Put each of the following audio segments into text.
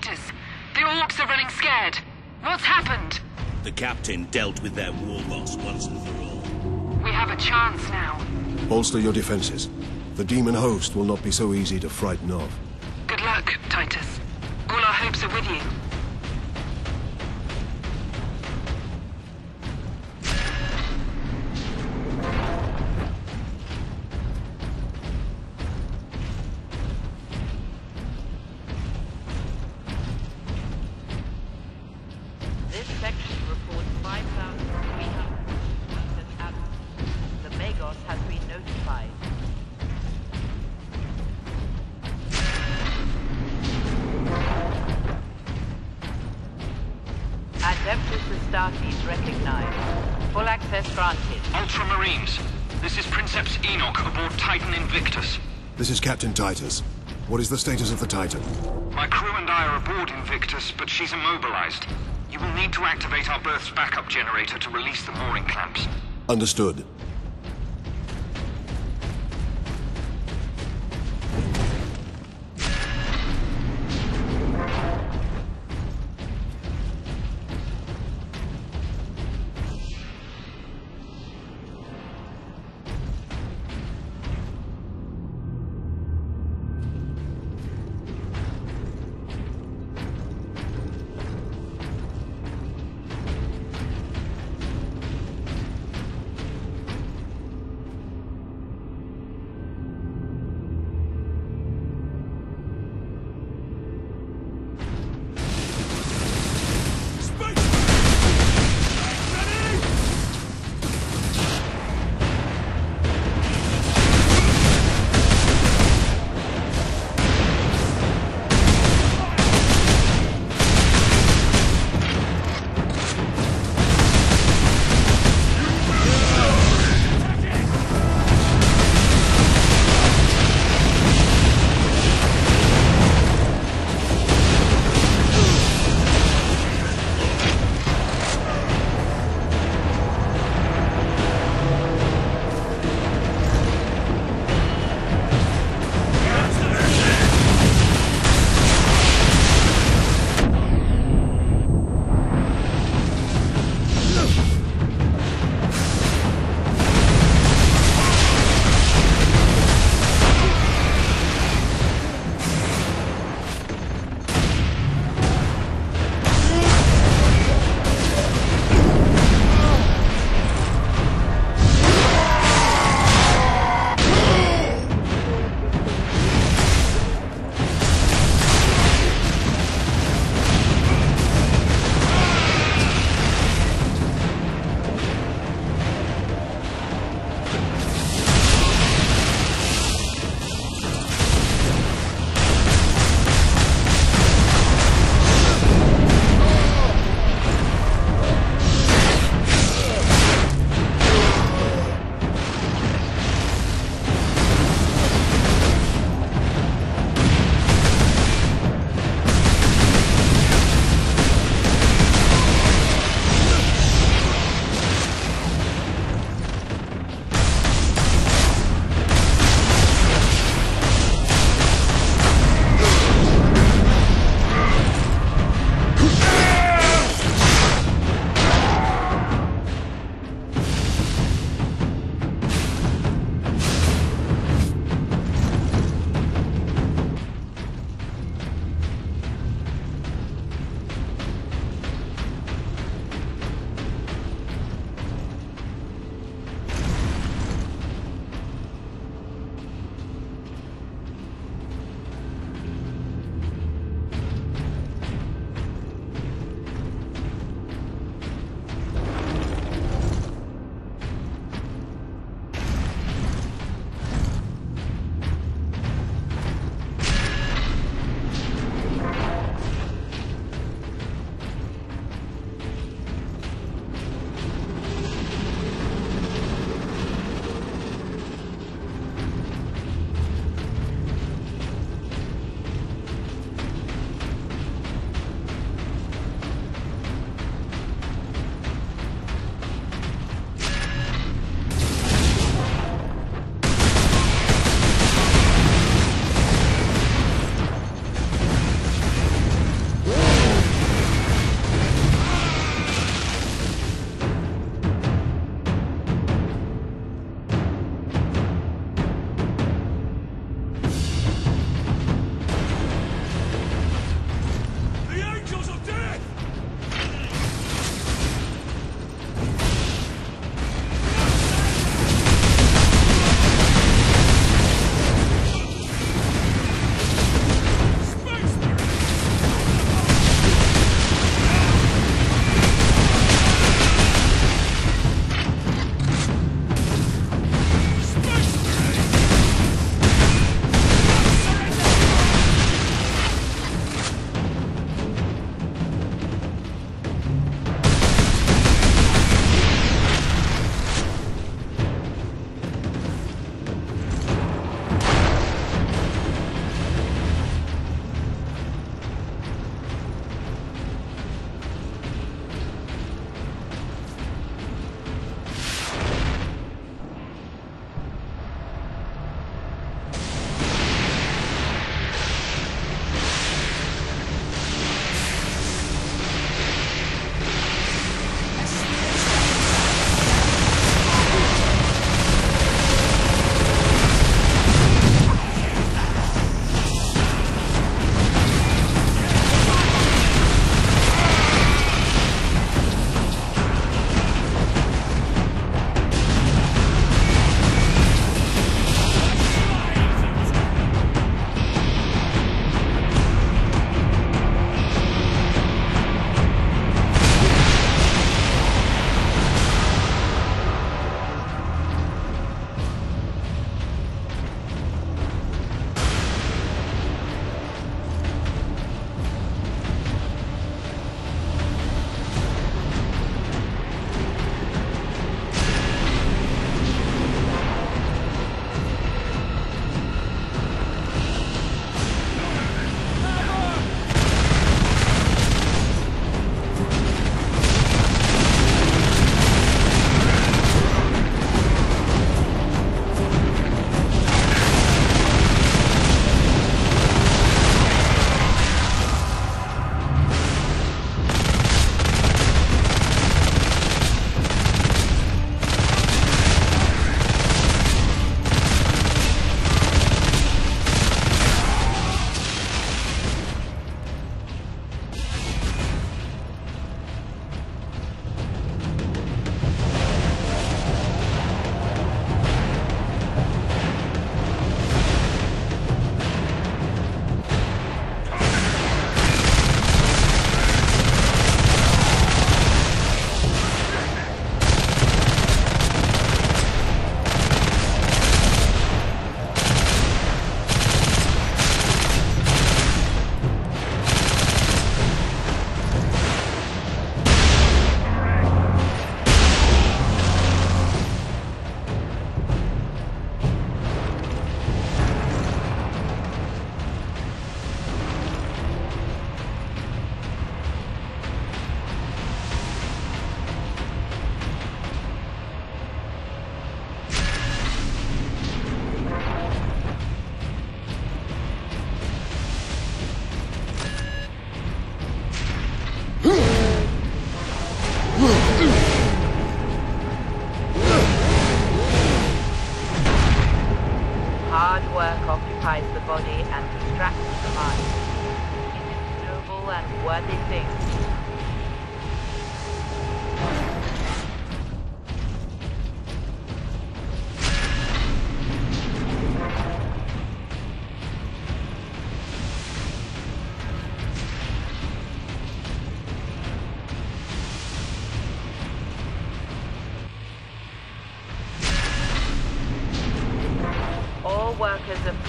Titus, the Orks are running scared. What's happened? The captain dealt with their war boss once and for all. We have a chance now. Bolster your defenses. The demon host will not be so easy to frighten off. Good luck, Titus. All our hopes are with you. Access granted. Ultramarines, this is Princeps Enoch aboard Titan Invictus. This is Captain Titus. What is the status of the Titan? My crew and I are aboard Invictus, but she's immobilized. You will need to activate our berth's backup generator to release the mooring clamps. Understood.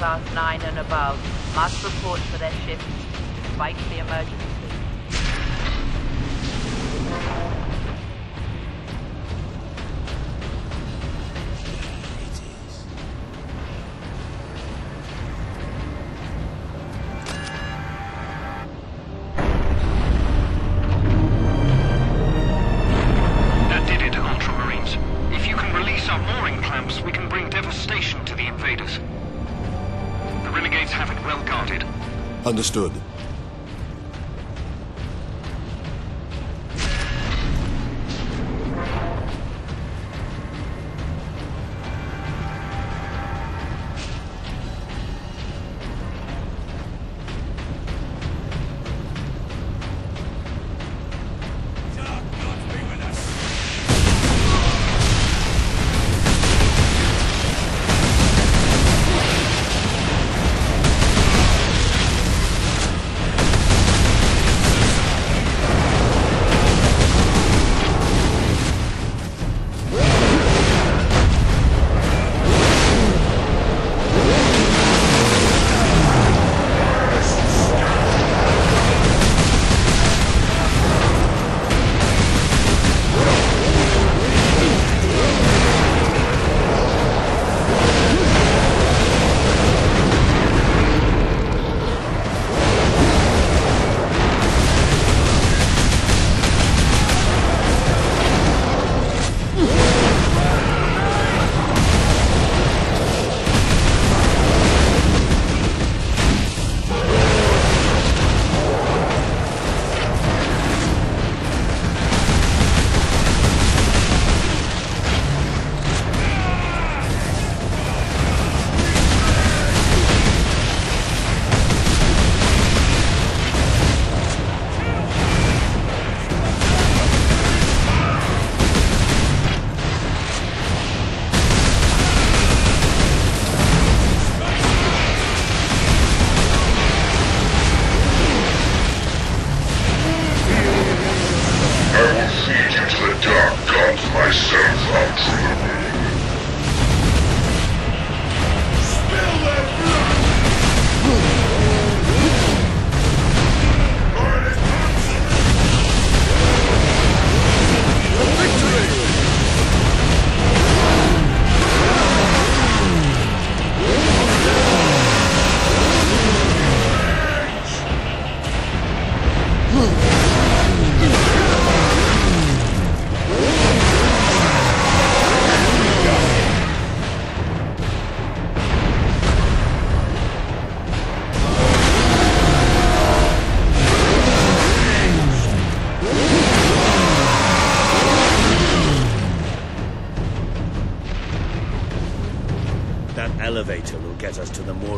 Class 9 and above must report for their shifts despite the emergency. Understood.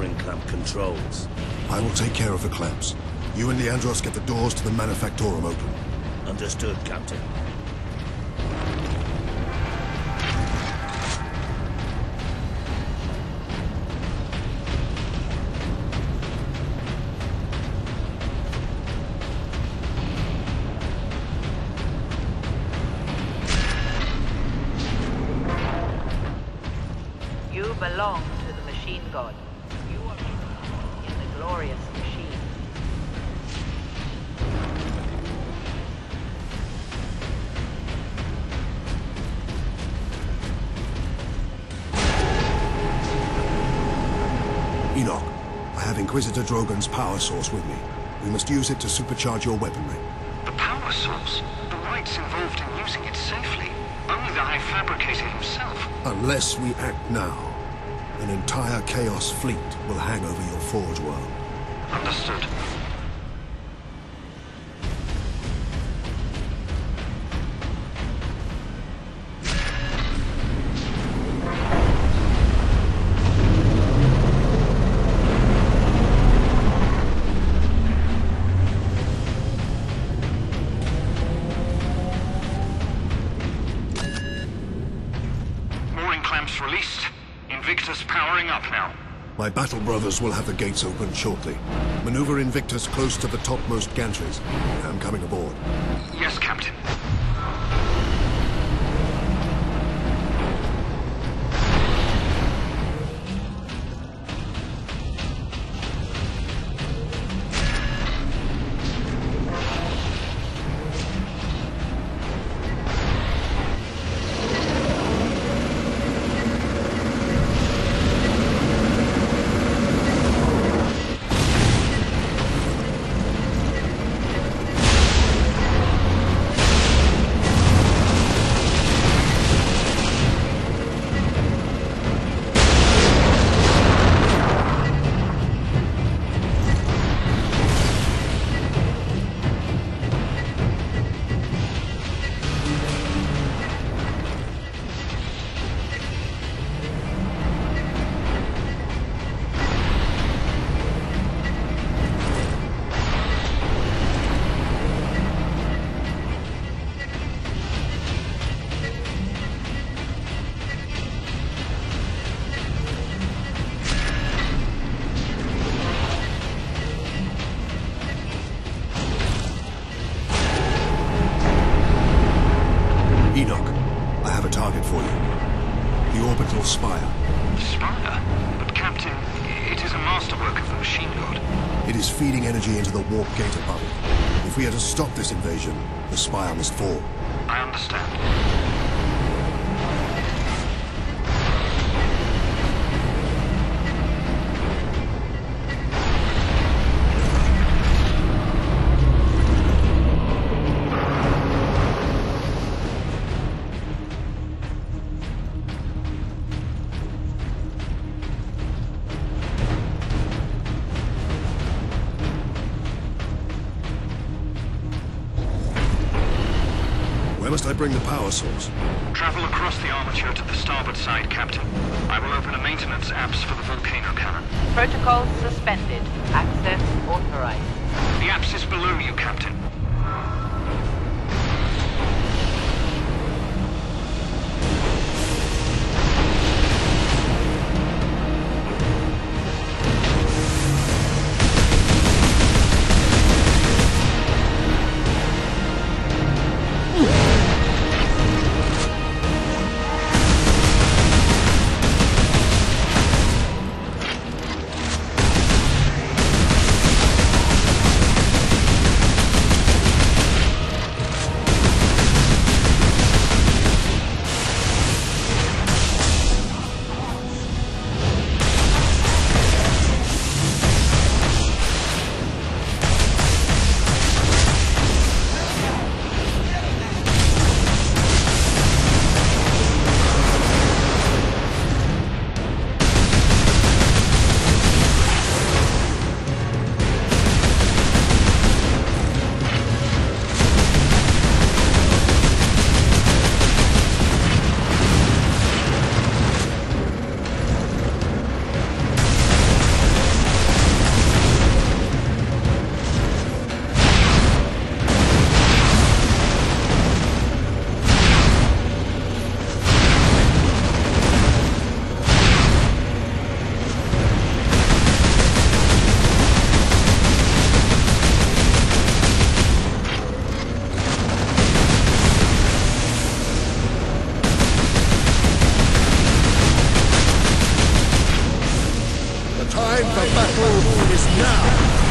Us to the mooring clamp controls. I will take care of the clamps. You and Leandros get the doors to the Manufactorum open. Understood, Captain. Inquisitor Drogan's power source with me. We must use it to supercharge your weaponry. The power source? The rites involved in using it safely. Only the High Fabricator himself. Unless we act now, an entire Chaos fleet will hang over your forge world. Understood. Battle brothers will have the gates open shortly. Maneuver Invictus close to the topmost gantries. I'm coming aboard. Yes, Captain. Feeding energy into the warp gate above. If we are to stop this invasion, the spire must fall. I understand. I bring the power source? Travel across the armature to the starboard side, Captain. I will open a maintenance apps for the volcano cannon. Protocols suspended. Access authorized. The apps is below you, Captain. Time for battle is now!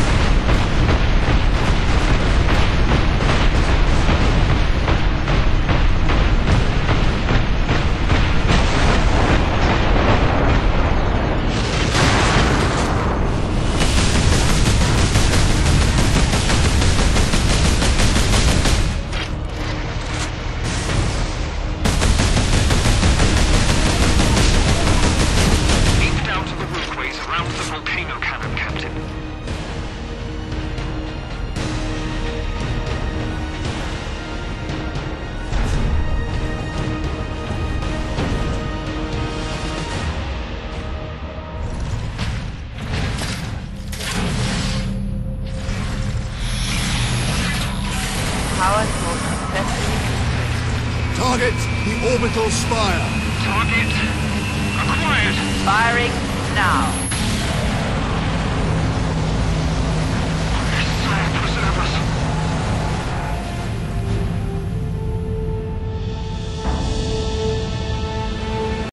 Orbital spire!